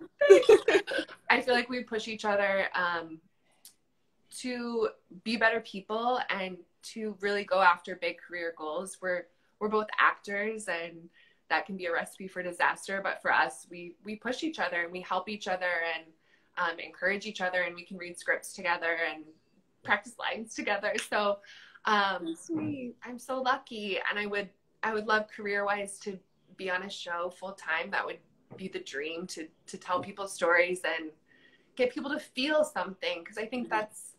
I feel like we push each other um, to be better people and to really go after big career goals. We're we're both actors and that can be a recipe for disaster but for us we we push each other and we help each other and um, encourage each other and we can read scripts together and practice lines together so um, i'm so lucky and i would i would love career wise to be on a show full time that would be the dream to to tell people stories and get people to feel something because i think mm-hmm. that's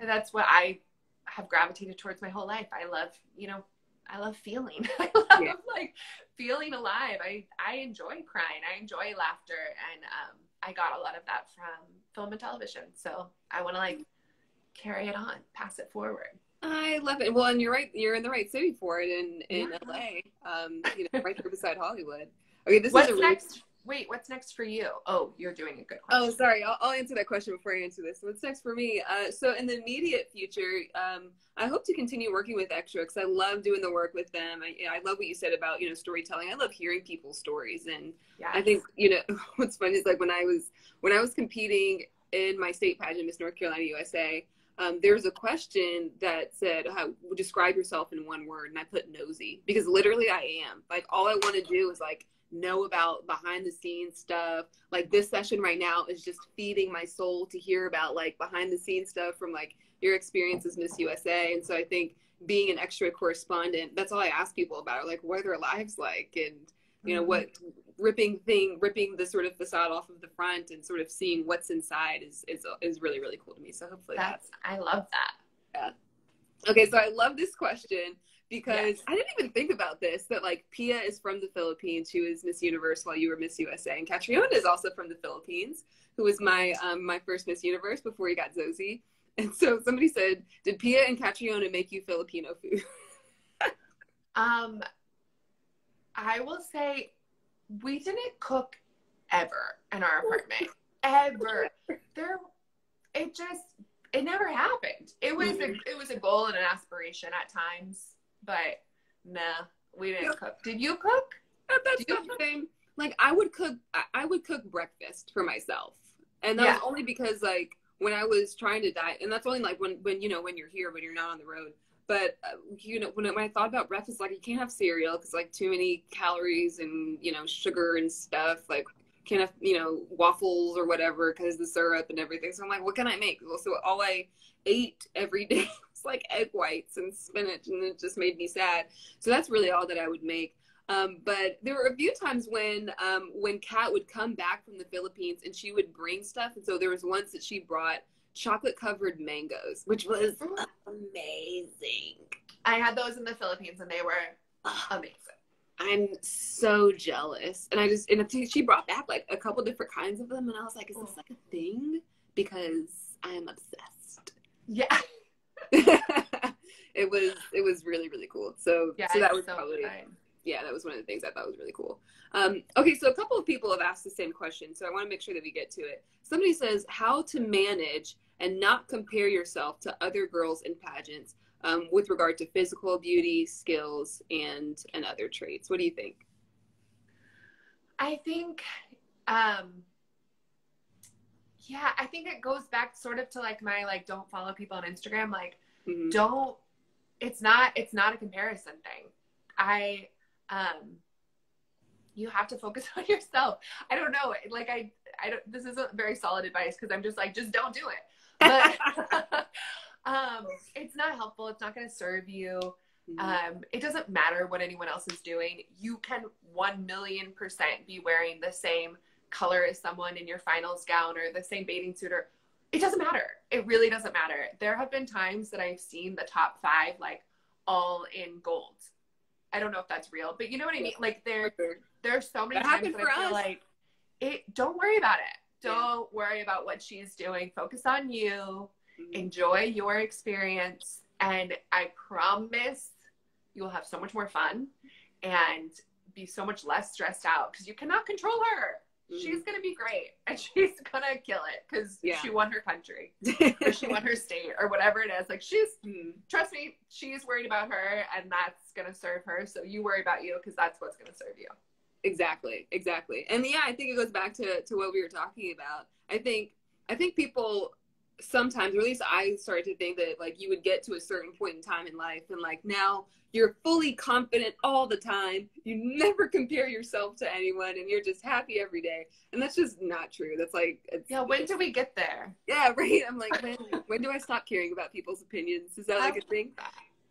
that's what i have gravitated towards my whole life i love you know I love feeling. I love yeah. like feeling alive. I I enjoy crying. I enjoy laughter, and um, I got a lot of that from film and television. So I want to like carry it on, pass it forward. I love it. Well, and you're right. You're in the right city for it in in yeah. LA. Um, you know, right here beside Hollywood. Okay, this What's is a next? Wait, what's next for you? Oh, you're doing a good question. Oh, sorry. I'll, I'll answer that question before I answer this. What's next for me? Uh, so in the immediate future, um, I hope to continue working with Extra because I love doing the work with them. I, I love what you said about, you know, storytelling. I love hearing people's stories. And yes. I think, you know, what's funny is like when I was, when I was competing in my state pageant, Miss North Carolina USA, um, was a question that said, how, describe yourself in one word. And I put nosy because literally I am. Like, all I want to do is like know about behind the scenes stuff. Like this session right now is just feeding my soul to hear about like behind the scenes stuff from like your experience as Miss USA. And so I think being an extra correspondent, that's all I ask people about. Like what are their lives like and you know mm-hmm. what ripping thing ripping the sort of facade off of the front and sort of seeing what's inside is is is really really cool to me. So hopefully that's, that's I love that. Yeah. Okay, so I love this question because. I didn't even think about this that like Pia is from the Philippines. She was Miss Universe while you were Miss USA, and Catriona is also from the Philippines, who was my um, my first Miss Universe before you got Zozi. And so somebody said, "Did Pia and Catriona make you Filipino food?" um, I will say we didn't cook ever in our apartment. ever. There, it just it never happened. It was mm-hmm. a it was a goal and an aspiration at times, but nah, we didn't yep. cook. Did you cook? That's the same. Like I would cook. I would cook breakfast for myself, and that yeah. was only because like when I was trying to diet, and that's only like when when you know when you're here when you're not on the road. But uh, you know when, when I thought about breakfast, like you can't have cereal because like too many calories and you know sugar and stuff. Like can't have you know waffles or whatever because the syrup and everything. So I'm like, what can I make? Well, so all I ate every day was like egg whites and spinach, and it just made me sad. So that's really all that I would make. Um, but there were a few times when um, when Kat would come back from the Philippines and she would bring stuff. And so there was once that she brought chocolate covered mangoes, which was amazing. I had those in the Philippines and they were amazing. I'm so jealous. And I just, and she brought back like a couple different kinds of them. And I was like, is this like a thing? Because I'm obsessed. Yeah. it was, it was really, really cool. So, yeah, so that was so probably, yeah, that was one of the things I thought was really cool. Um, okay. So a couple of people have asked the same question. So I want to make sure that we get to it. Somebody says how to manage and not compare yourself to other girls in pageants um, with regard to physical beauty, skills, and and other traits. What do you think? I think, um, yeah, I think it goes back sort of to like my like don't follow people on Instagram. Like, mm-hmm. don't. It's not. It's not a comparison thing. I um you have to focus on yourself. I don't know. Like I, I don't, this isn't very solid advice because I'm just like, just don't do it. But um, it's not helpful. It's not going to serve you. Mm-hmm. Um, it doesn't matter what anyone else is doing. You can 1 million percent be wearing the same color as someone in your finals gown or the same bathing suit or it doesn't matter. It really doesn't matter. There have been times that I've seen the top five like all in gold. I don't know if that's real, but you know what I mean? Like there there's so many that times that I feel us. like it don't worry about it. Don't yeah. worry about what she's doing. Focus on you Mm-hmm. Enjoy your experience, and I promise you will have so much more fun and be so much less stressed out because you cannot control her. Mm-hmm. She's gonna be great and she's gonna kill it because yeah. she won her country or she won her state or whatever it is. Like she's, mm-hmm. trust me, she's worried about her and that's gonna serve her. So you worry about you because that's what's gonna serve you. Exactly, exactly. And yeah, I think it goes back to to what we were talking about. I think I think people sometimes, or at least I started to think that like you would get to a certain point in time in life, and like now you're fully confident all the time. You never compare yourself to anyone, and you're just happy every day. And that's just not true. That's like yeah. When do we get there? Yeah, right. I'm like, when when do I stop caring about people's opinions? Is that like a thing?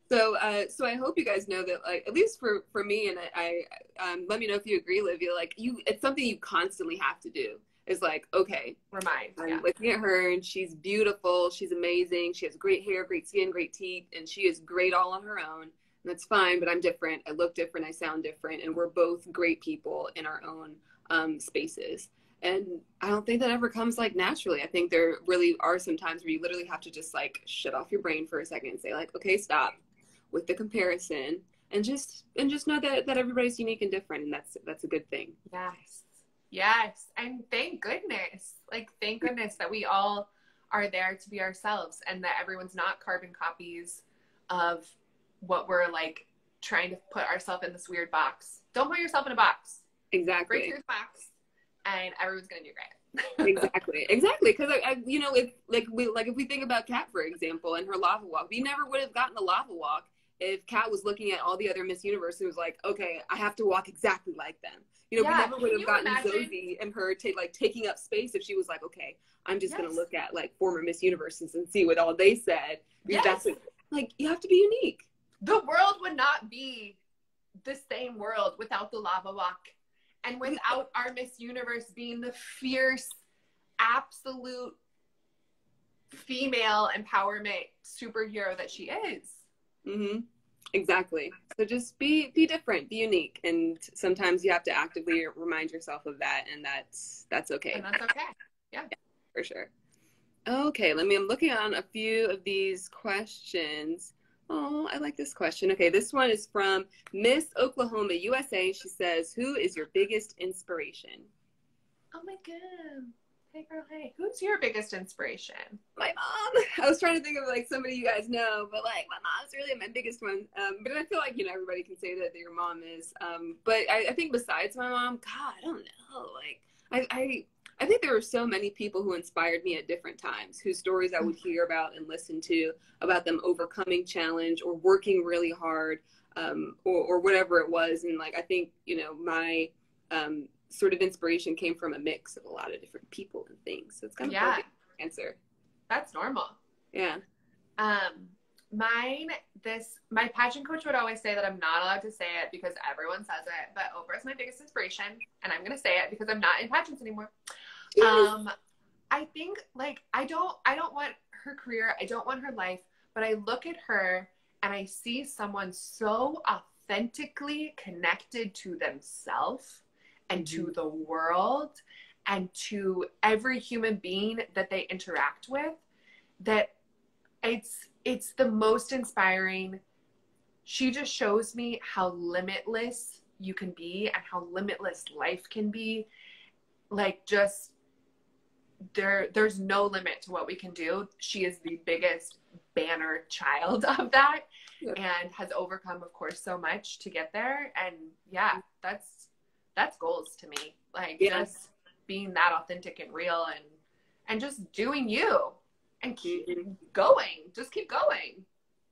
So, uh, so I hope you guys know that, like, at least for for me, and I, I um, let me know if you agree, Livia. Like, you, it's something you constantly have to do is like, okay, remind. I'm yeah. looking at her and she's beautiful. She's amazing. She has great hair, great skin, great teeth, and she is great all on her own. And that's fine, but I'm different. I look different. I sound different. And we're both great people in our own um, spaces. And I don't think that ever comes like naturally. I think there really are some times where you literally have to just like shut off your brain for a second and say like, okay, stop with the comparison and just and just know that that everybody's unique and different and that's that's a good thing. Yes. Yes. And thank goodness. Like, thank goodness that we all are there to be ourselves and that everyone's not carbon copies of what we're like trying to put ourselves in this weird box. Don't put yourself in a box. Exactly. Break the box and everyone's going to do great. exactly. Exactly. Because I, I, you know, if like we like if we think about Kat for example and her lava walk, we never would have gotten the lava walk if Kat was looking at all the other Miss Universe and was like, okay, I have to walk exactly like them. You know, yeah, we never would have gotten imagine? Zozi and her take like taking up space if she was like, okay, I'm just yes. gonna look at like former Miss Universes and see what all they said. Yes. That's what, like you have to be unique. The world would not be the same world without the lava walk and without our Miss Universe being the fierce, absolute female empowerment superhero that she is. Mm-hmm. Exactly. So just be be different, be unique, and sometimes you have to actively remind yourself of that, and that's that's okay. And that's okay. Yeah, yeah for sure. Okay, let me. I'm looking on a few of these questions. Oh, I like this question. Okay, this one is from Miss Oklahoma, USA. She says, "Who is your biggest inspiration?" Oh my god. Hey girl. Who's your biggest inspiration? My mom. I was trying to think of like somebody you guys know, but like my mom's really my biggest one. Um, but I feel like you know everybody can say that, that your mom is. Um, but I, I think besides my mom, God, I don't know. Like I, I I think there were so many people who inspired me at different times, whose stories I would hear about and listen to about them overcoming challenge or working really hard, um, or, or whatever it was. And like I think you know my um, sort of inspiration came from a mix of a lot of different people and things. So it's kind of yeah. answer. That's normal. Yeah. Um, mine, this my pageant coach would always say that I'm not allowed to say it because everyone says it, but Oprah is my biggest inspiration, and I'm gonna say it because I'm not in pageants anymore. Yes. Um, I think like I don't I don't want her career, I don't want her life, but I look at her and I see someone so authentically connected to themselves and to mm-hmm. the world and to every human being that they interact with that it's it's the most inspiring. She just shows me how limitless you can be and how limitless life can be. Like just there there's no limit to what we can do. She is the biggest banner child of that and has overcome of course so much to get there. And yeah that's that's goals to me. Like yes. just being that authentic and real and and just doing you and keep mm-hmm. going. Just keep going.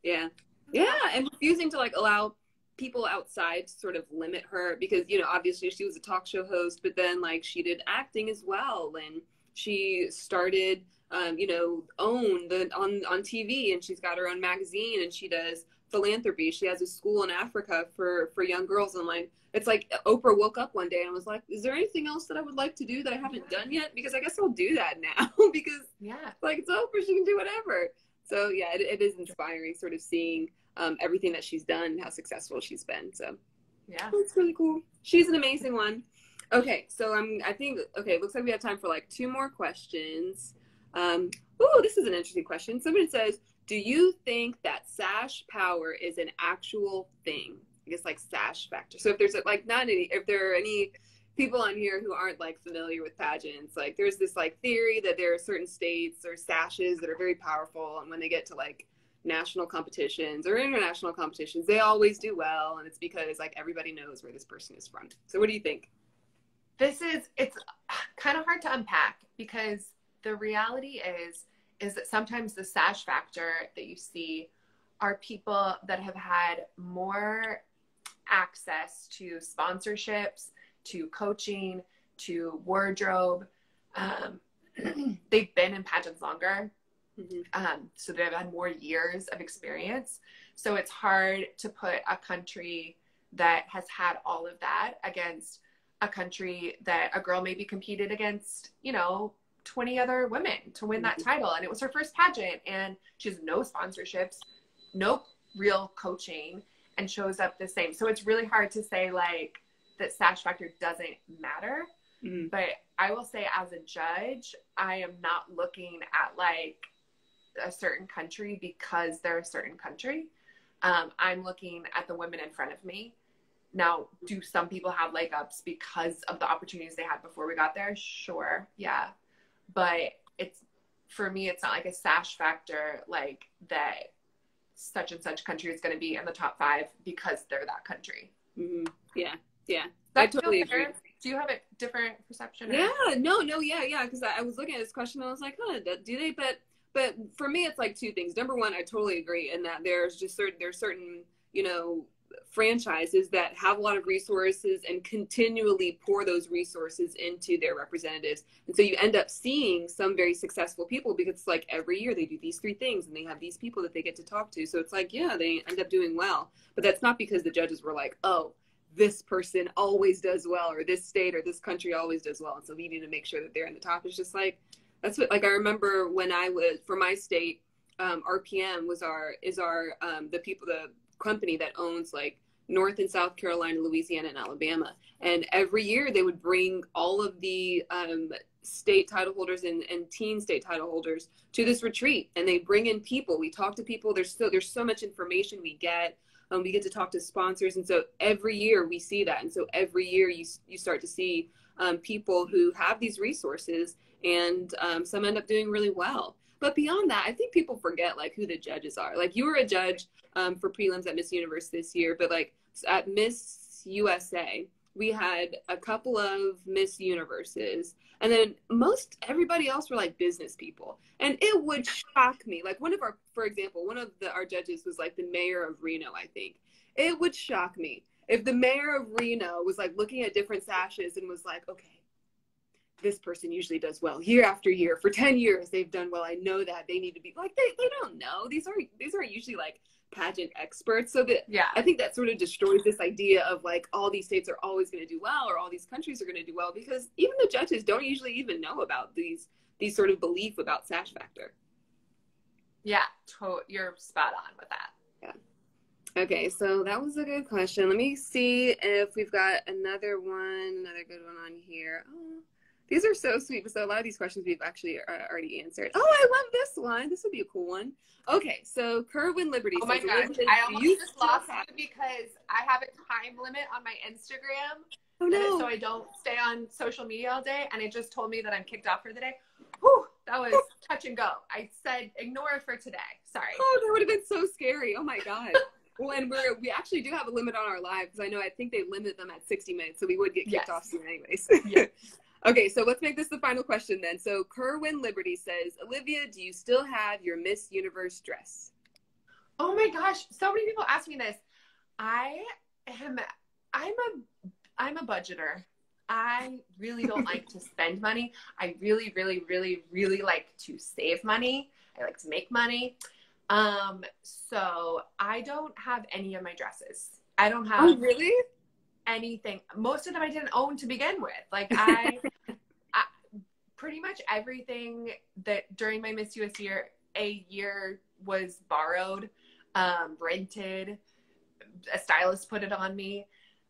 Yeah. Yeah. And refusing to like allow people outside to sort of limit her because, you know, obviously she was a talk show host, but then like she did acting as well. And she started um, you know, own the on on TV and she's got her own magazine and she does philanthropy. She has a school in Africa for for young girls and like it's like Oprah woke up one day and was like, "Is there anything else that I would like to do that I haven't done yet? Because I guess I'll do that now because yeah, like it's Oprah, she can do whatever." So yeah, it, it is inspiring, sort of seeing um, everything that she's done, how successful she's been. So yeah, it's really cool. She's an amazing one. Okay, so I'm. I think okay. It looks like we have time for like two more questions. Um, oh, this is an interesting question. Somebody says, "Do you think that sash power is an actual thing?" I guess like sash factor. So if there's like not any, if there are any people on here who aren't like familiar with pageants, like there's this like theory that there are certain states or sashes that are very powerful, and when they get to like national competitions or international competitions, they always do well, and it's because like everybody knows where this person is from. So what do you think? This is it's kind of hard to unpack because the reality is is that sometimes the sash factor that you see are people that have had more access to sponsorships, to coaching, to wardrobe. Um, they've been in pageants longer, mm-hmm. um, so they've had more years of experience. So it's hard to put a country that has had all of that against a country that a girl maybe competed against, you know, 20 other women to win that mm-hmm. title. And it was her first pageant, and she has no sponsorships, no real coaching and shows up the same. So it's really hard to say like that sash factor doesn't matter. Mm-hmm. But I will say as a judge, I am not looking at like a certain country because they're a certain country. Um, I'm looking at the women in front of me. Now, do some people have leg ups because of the opportunities they had before we got there? Sure, yeah. But it's for me, it's not like a sash factor like that such and such country is going to be in the top five because they're that country. Mm-hmm. Yeah, yeah. I totally agree. Do you have a different perception? Yeah, no, no, yeah, yeah. Because I, I, was looking at this question, and I was like, huh, do they? But, but for me, it's like two things. Number one, I totally agree in that there's just certain there's certain you know franchises that have a lot of resources and continually pour those resources into their representatives. And so you end up seeing some very successful people because it's like every year they do these three things and they have these people that they get to talk to. So it's like, yeah, they end up doing well. But that's not because the judges were like, oh, this person always does well or this state or this country always does well. And so we need to make sure that they're in the top. It's just like, that's what, like, I remember when I was, for my state, um, RPM was our, is our, um, the people, the company that owns like North and South Carolina, Louisiana, and Alabama. And every year they would bring all of the um, state title holders and, and teen state title holders to this retreat. And they bring in people. We talk to people. There's so there's so much information we get. Um, we get to talk to sponsors, and so every year we see that, and so every year you you start to see um, people who have these resources, and um, some end up doing really well. But beyond that, I think people forget like who the judges are. Like you were a judge um, for prelims at Miss Universe this year, but like at Miss USA, we had a couple of Miss Universes, and then most everybody else were like business people. And it would shock me. Like one of our, for example, one of the, our judges was like the mayor of Reno, I think. It would shock me if the mayor of Reno was like looking at different sashes and was like, okay, this person usually does well year after year. For 10 years they've done well. I know that they need to be like they, they don't know. These are these are usually like pageant experts. So that yeah. I think that sort of destroys this idea of like all these states are always going to do well or all these countries are going to do well because even the judges don't usually even know about these these sort of belief about sash factor. Yeah to- you're spot on with that. Yeah. Okay so that was a good question. Let me see if we've got another one another good one on here. Oh these are so sweet. So a lot of these questions we've actually uh, already answered. Oh, I love this one. This would be a cool one. Okay, so Kerwin Liberty. Oh my gosh, I almost just lost you because I have a time limit on my Instagram. Oh no! So I don't stay on social media all day, and it just told me that I'm kicked off for the day. Whew, that was touch and go. I said ignore it for today. Sorry. Oh, that would have been so scary. Oh my god. well, and we're we actually do have a limit on our live because I know I think they limit them at 60 minutes, so we would get kicked yes. off soon anyways. yeah. Okay, so let's make this the final question then. So Kerwin Liberty says, Olivia, do you still have your Miss Universe dress? Oh my gosh, so many people ask me this. I am I'm a I'm a budgeter. I really don't like to spend money. I really, really, really, really like to save money. I like to make money. Um, so I don't have any of my dresses. I don't have Oh really? anything. Most of them I didn't own to begin with. Like I, I pretty much everything that during my Miss US year a year was borrowed, um, rented. A stylist put it on me.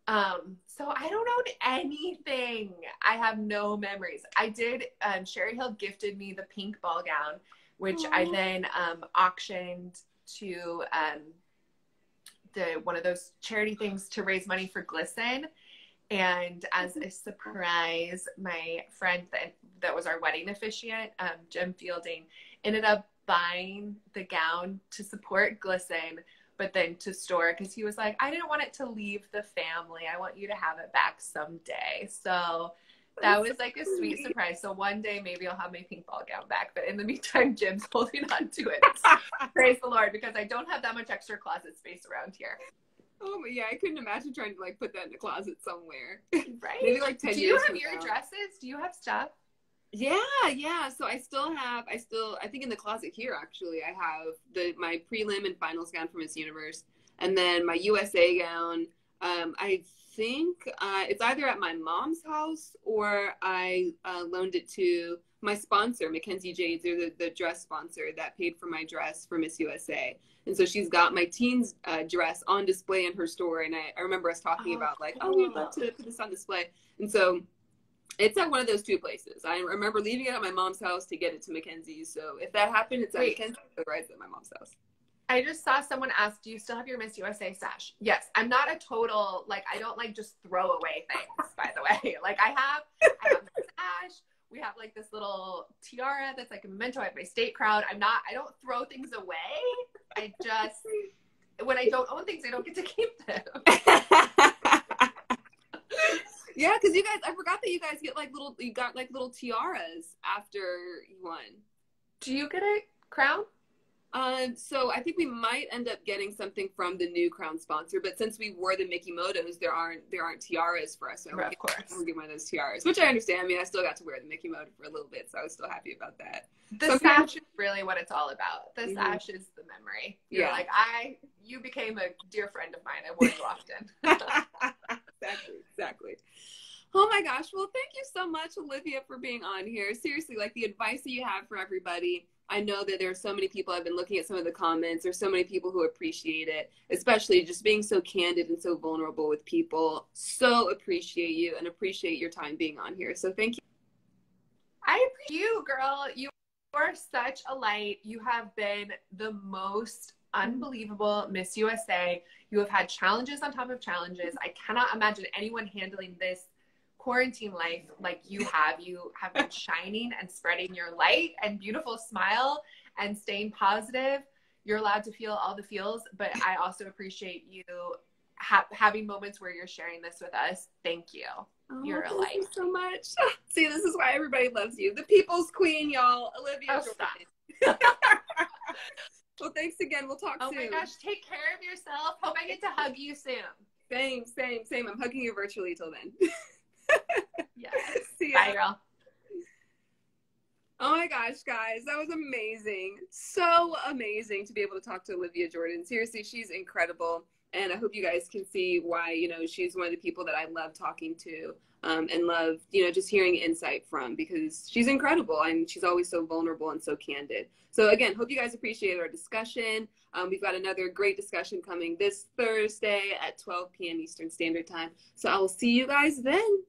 Um, so I don't own anything. I have no memories. I did. Um, Sherri Hill gifted me the pink ball gown, which Aww. I then um, auctioned to um, the one of those charity things to raise money for GLSEN. And as a surprise, my friend that, that was our wedding officiant, um, Jim Fielding, ended up buying the gown to support GLSEN, but then to store because he was like, I didn't want it to leave the family. I want you to have it back someday. So that was like a sweet surprise. So one day maybe I'll have my pink ball gown back. But in the meantime, Jim's holding on to it. Praise the Lord, because I don't have that much extra closet space around here. Oh yeah, I couldn't imagine trying to like put that in a closet somewhere. Right. maybe like ten Do you have your now. dresses? Do you have stuff? Yeah, yeah. So I still have. I still. I think in the closet here actually, I have the my prelim and finals gown from Miss Universe, and then my USA gown. Um, I think uh, it's either at my mom's house or I uh, loaned it to my sponsor, Mackenzie Jades, or the, the dress sponsor that paid for my dress for Miss USA. And so she's got my teens uh, dress on display in her store. And I, I remember us talking oh, about like, cool. oh, we'd love to put this on display. And so it's at one of those two places. I remember leaving it at my mom's house to get it to Mackenzie's. So if that happened, it's at Wait. Mackenzie's at my mom's house. I just saw someone ask, "Do you still have your Miss USA sash?" Yes, I'm not a total like I don't like just throw away things. by the way, like I have, I have a sash. We have like this little tiara that's like a memento at my state crown. I'm not. I don't throw things away. I just when I don't own things, I don't get to keep them. yeah, because you guys, I forgot that you guys get like little, you got like little tiaras after you won. Do you get a crown? Um, so I think we might end up getting something from the new crown sponsor, but since we wore the Mikimotos, there aren't there aren't tiaras for us. So right, of course, we'll get one of those tiaras, which I understand. I mean, I still got to wear the Mikimoto for a little bit, so I was still happy about that. The so sash is really what it's all about. The mm-hmm. sash is the memory. You're yeah. like I, you became a dear friend of mine. I wore you often. exactly, exactly. Oh my gosh. Well, thank you so much, Olivia, for being on here. Seriously, like the advice that you have for everybody I know that there are so many people, I've been looking at some of the comments, there's so many people who appreciate it, especially just being so candid and so vulnerable with people. So appreciate you and appreciate your time being on here. So thank you. I appreciate you, girl. You are such a light. You have been the most unbelievable Miss USA. You have had challenges on top of challenges. I cannot imagine anyone handling this quarantine life like you have. You have been shining and spreading your light and beautiful smile and staying positive. You're allowed to feel all the feels, but I also appreciate you ha- having moments where you're sharing this with us. Thank you. Oh, you're a light. You so much. See, this is why everybody loves you. The people's queen, y'all. Olivia. Oh, well, thanks again. We'll talk oh soon. Oh my gosh, take care of yourself. Hope I get to hug you soon. Same, same, same. I'm hugging you virtually till then. Yes. See. Bye, girl. Oh my gosh, guys, that was amazing. So amazing to be able to talk to Olivia Jordan. Seriously, she's incredible. And I hope you guys can see why, you know, she's one of the people that I love talking to um, and love, you know, just hearing insight from because she's incredible and she's always so vulnerable and so candid. So, again, hope you guys appreciate our discussion. Um, we've got another great discussion coming this Thursday at 12 p.m. Eastern Standard Time. So, I will see you guys then.